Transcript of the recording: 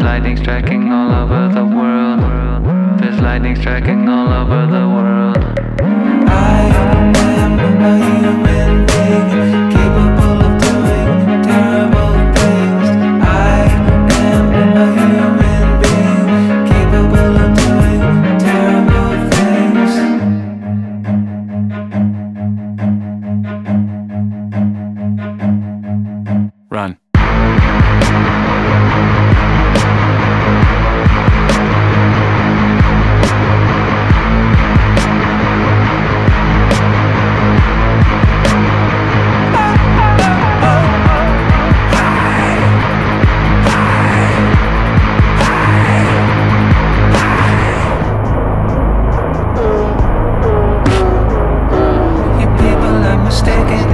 lightning striking all over the world. There's lightning striking all over the world. again.